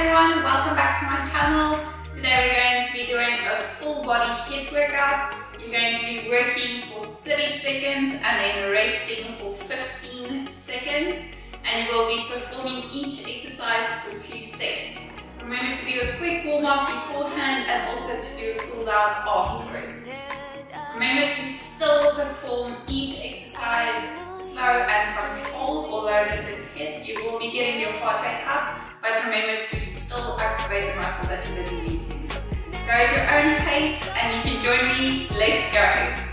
everyone, welcome back to my channel. Today we're going to be doing a full body HIIT workout. You're going to be working for 30 seconds and then resting for 15 seconds. And you will be performing each exercise for two sets. Remember to do a quick warm up beforehand and also to do a cool down afterwards. Remember to still perform each exercise slow and controlled, although this is HIIT, you will be getting your heart rate up but remember to still activate the muscle that you're busy using. Go at your own pace and you can join me. Let's go.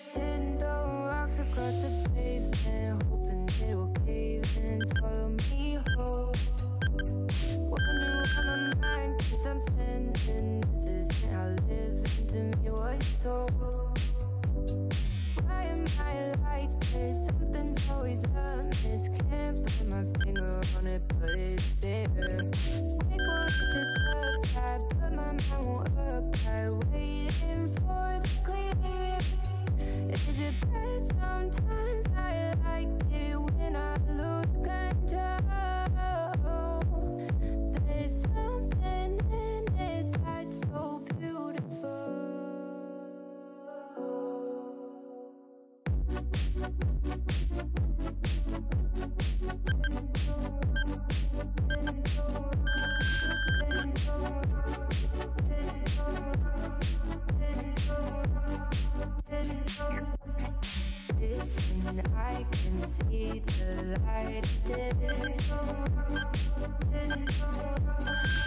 Sitting throwing rocks across the pavement.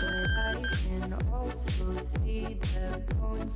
But I can also see the bones.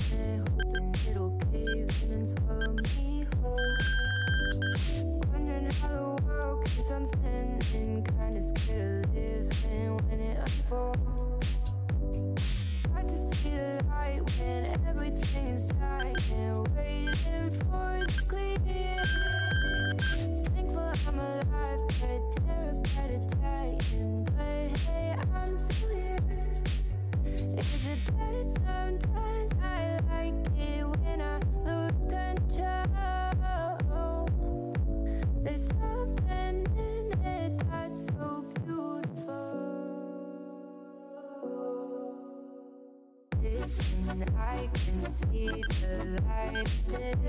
see the light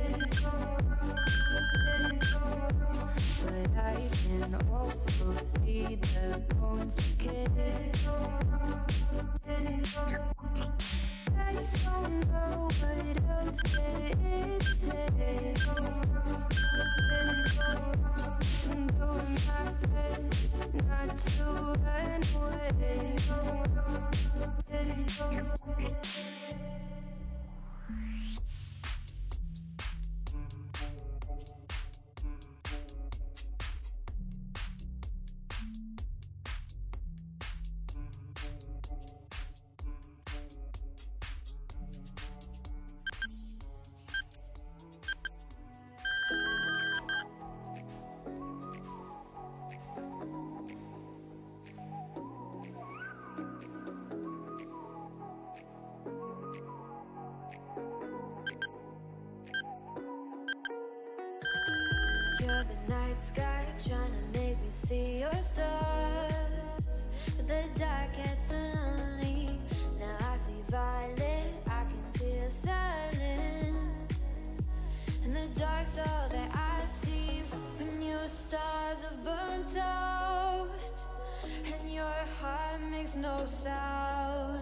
sound.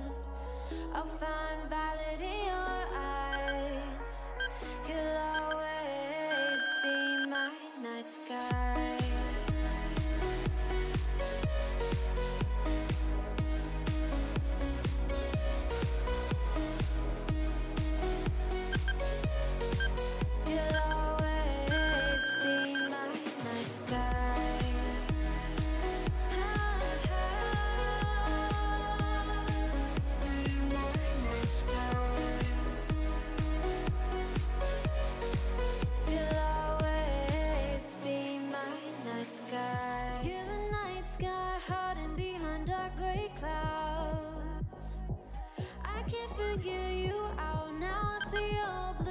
I'll find that you out now. I see your blue.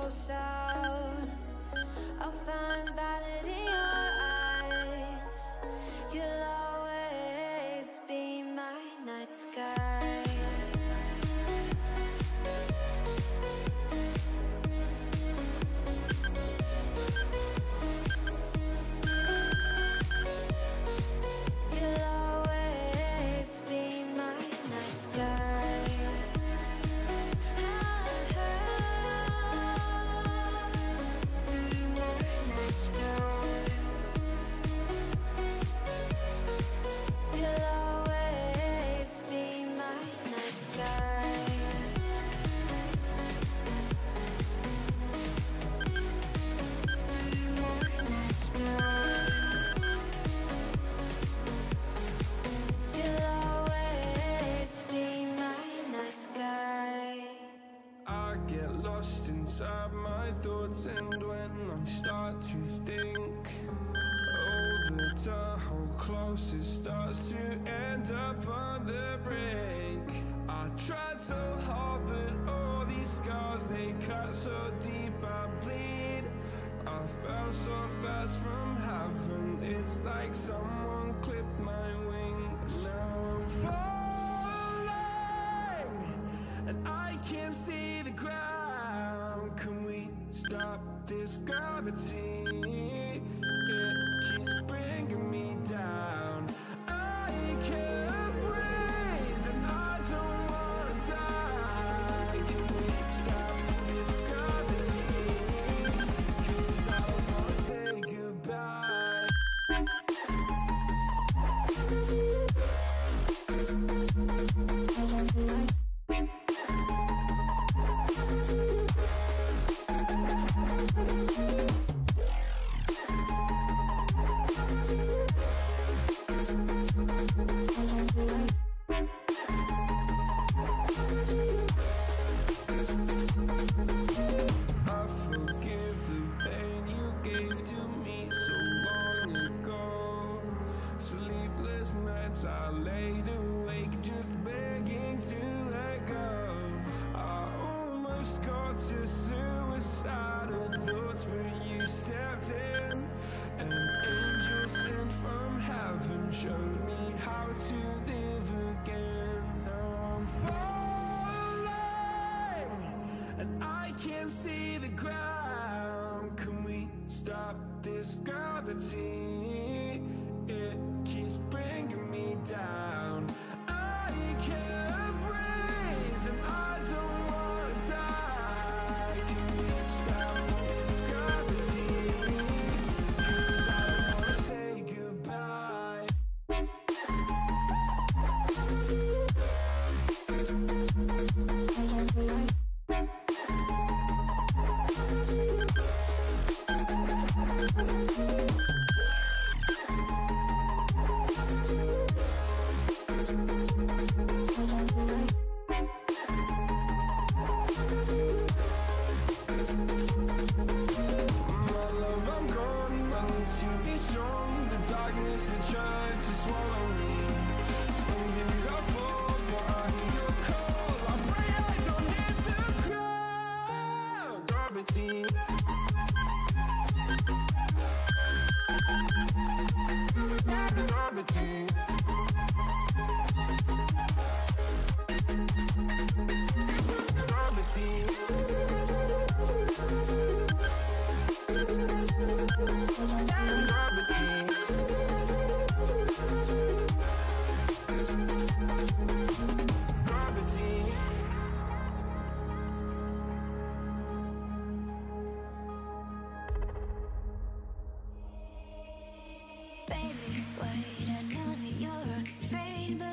close I'll find down so fast from heaven. It's like someone clipped my wings. Now I'm falling And I can't see the ground. Can we stop this gravity? It keeps bringing me can't see the ground Can we stop this gravity? fade,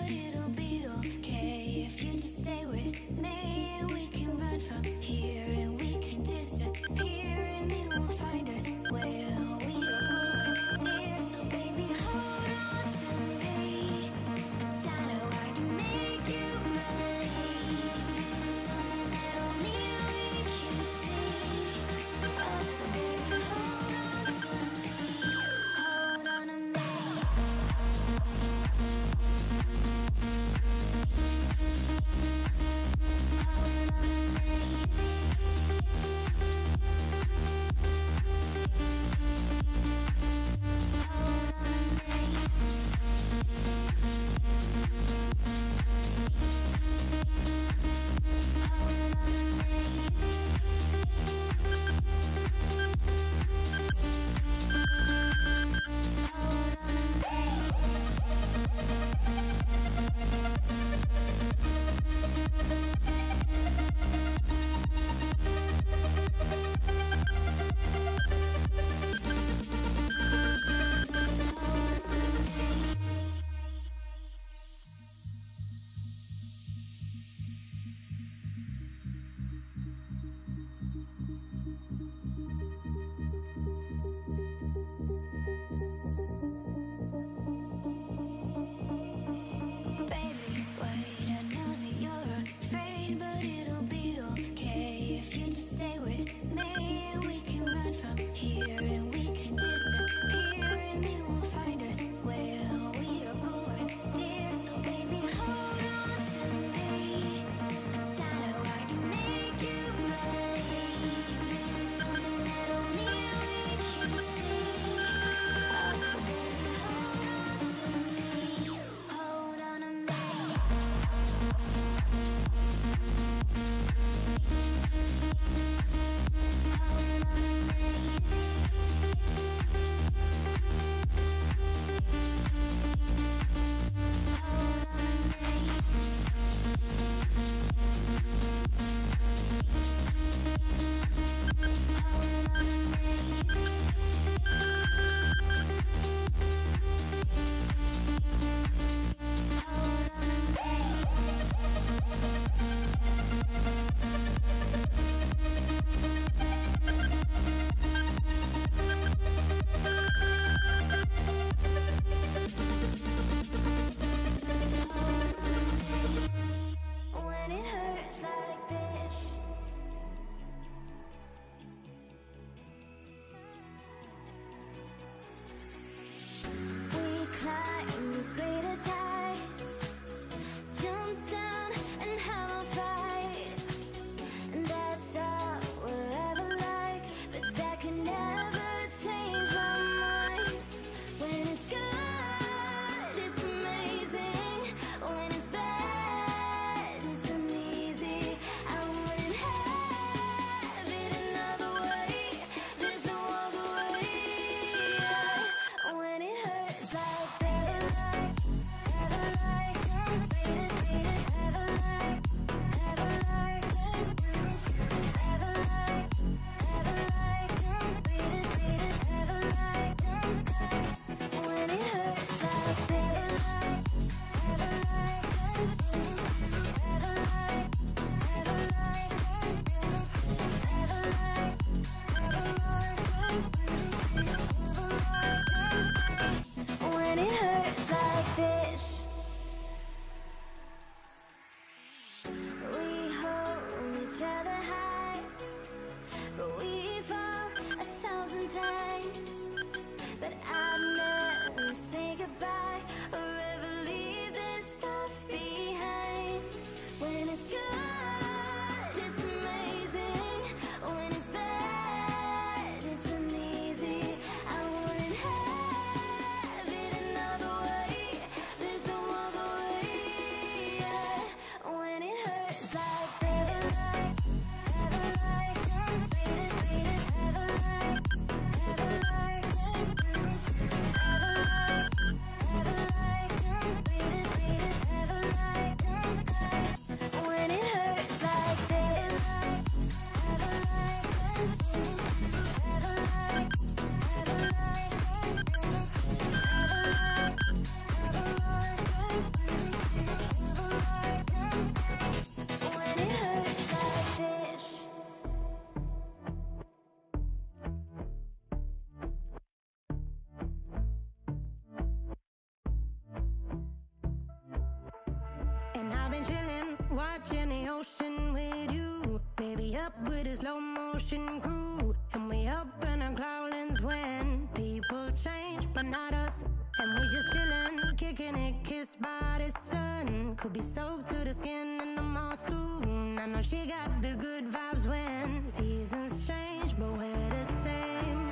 know she got the good vibes when seasons change, but we're the same.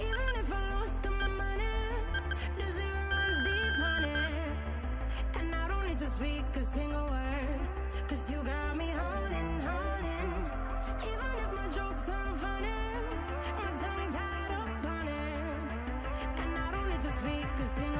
Even if I lost my money, the zero runs deep, honey. And I don't need to speak a single word, cause you got me holding, holding. Even if my jokes aren't funny, my tongue tied up on it. And I don't need to speak a single word.